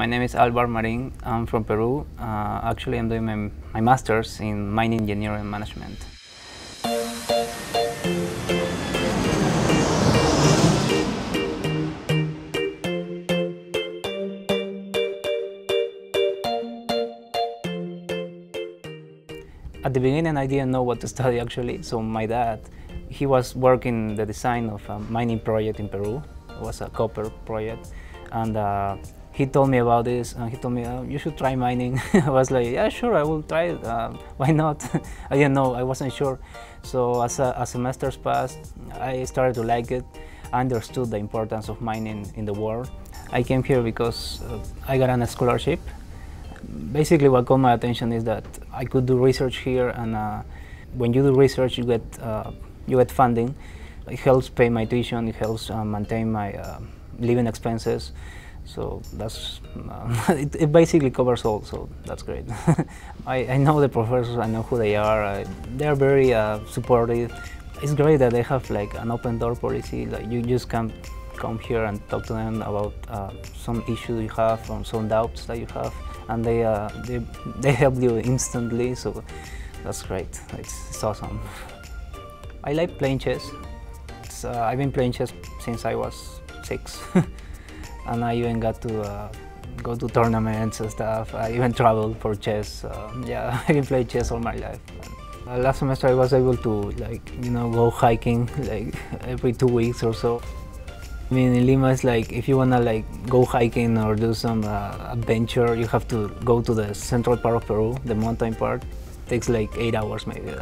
My name is Alvar Marin. I'm from Peru. Uh, actually, I'm doing my, my master's in mining engineering management. At the beginning, I didn't know what to study actually. So my dad, he was working the design of a mining project in Peru. It was a copper project, and uh, he told me about this. And he told me oh, you should try mining. I was like, yeah, sure, I will try it. Uh, why not? I didn't know. I wasn't sure. So as a, as semesters passed, I started to like it. I understood the importance of mining in the world. I came here because uh, I got a scholarship basically what caught my attention is that I could do research here and uh, when you do research you get uh, you get funding it helps pay my tuition it helps uh, maintain my uh, living expenses so that's uh, it, it, basically covers all so that's great I, I, know the professors I know who they are they're very uh, supportive it's great that they have like an open door policy like you just can come here and talk to them about some issue you have or some doubts that you have and they, uh, they, they help you instantly, so that's great. It's, it's awesome. I like playing chess. Uh, I've been playing chess since I was six, and I even got to uh, go to tournaments and stuff. I even traveled for chess. Um, yeah, been playing chess all my life. Uh, last semester I was able to like you know go hiking like every two weeks or so. I mean, in Lima, it's like if you wanna like go hiking or do some uh, adventure, you have to go to the central part of Peru, the mountain part. It takes like eight hours maybe.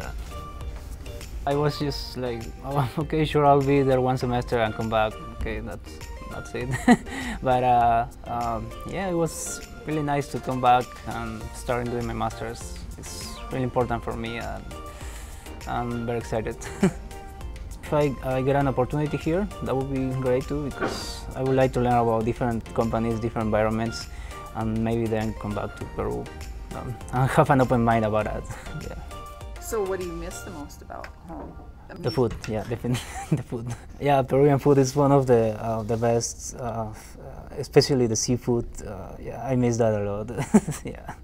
I was just like, oh, okay, sure, I'll be there one semester and come back. Okay, that's that's it. but uh, um, yeah, it was really nice to come back and start doing my masters. It's really important for me, and I'm very excited. if I, I, get an opportunity here, that would be great too because I would like to learn about different companies, different environments, and maybe then come back to Peru um, and have an open mind about that. yeah. So what do you miss the most about home? The food, yeah, definitely the food. Yeah, Peruvian food is one of the uh, the best, uh, especially the seafood. Uh, yeah, I miss that a lot. yeah.